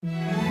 Música